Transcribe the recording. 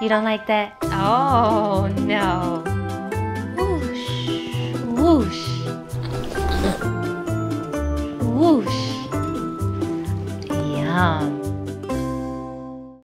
You don't like that? Oh, no. Whoosh. Whoosh. Whoosh. Yum.